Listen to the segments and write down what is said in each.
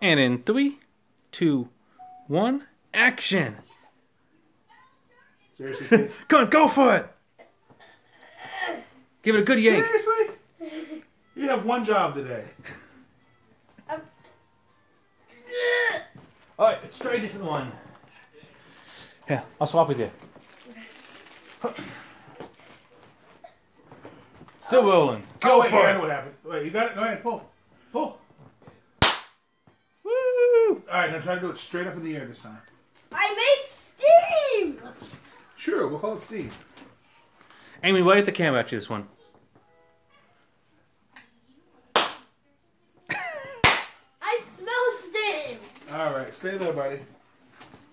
And in three, two, one, action. Seriously. Come on, go for it. Give it a good yank. Seriously? You have one job today. All right, let's try a different one. Yeah, I'll swap with you. Still rolling. Oh, go oh, wait, for I it. know what happened. Wait, you got it? Go ahead, pull. Pull. Woo! All right, now try to do it straight up in the air this time. I made steam. Sure, we'll call it Steve. Amy, why at the camera at you this one? I smell steam. All right, stay there, buddy.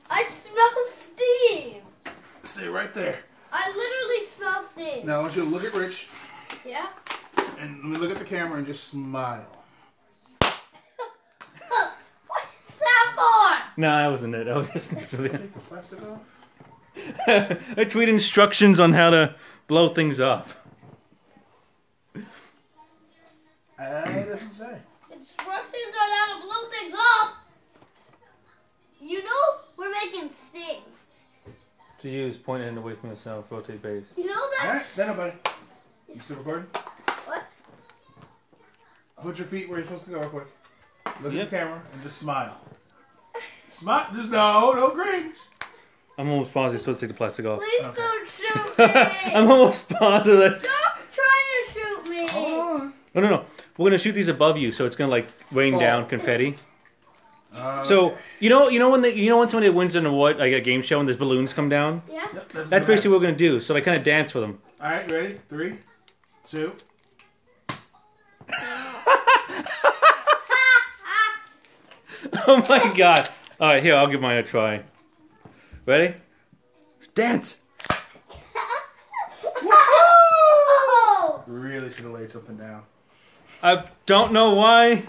I smell steam. Stay right there. I literally smell steam. Now I want you to look at Rich Yeah. and let me look at the camera and just smile. what is that No, I wasn't it. I was just next to you. The. I tweet instructions on how to blow things up. Uh, it doesn't say. Instructions on how to blow things up. You know we're making steam. To use, point end away from yourself, rotate base. You know All right, that's stand up, buddy. You still recording? what? Put your feet where you're supposed to go, real quick. Look Yep. at the camera and just smile. Smile. Just no, no grin. I'm almost positive you're supposed to take the plastic off. Please Okay. don't shoot me. I'm almost positive. Stop trying to shoot me. Hold on. No, no, no. We're gonna shoot these above you, so it's gonna like rain Oh. down confetti. Uh, So you know, you know when the, you know when somebody wins an award, like a game show, and there's balloons come down. Yeah. Yep, That's basically what we're gonna do. So like kind of dance with them. All right, ready? Three, two. Oh my god! All right, here I'll give mine a try. Ready? Dance. Really should have laid something down. I don't know why.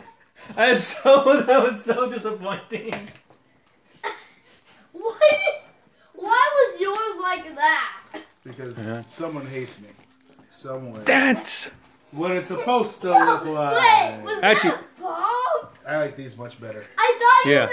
I was so that was so disappointing. Why? Why was yours like that? Because Yeah. someone hates me. Someone. Dance. What it's supposed to look like. Wait, was Actually- that a? I like these much better. I thought you Yeah. were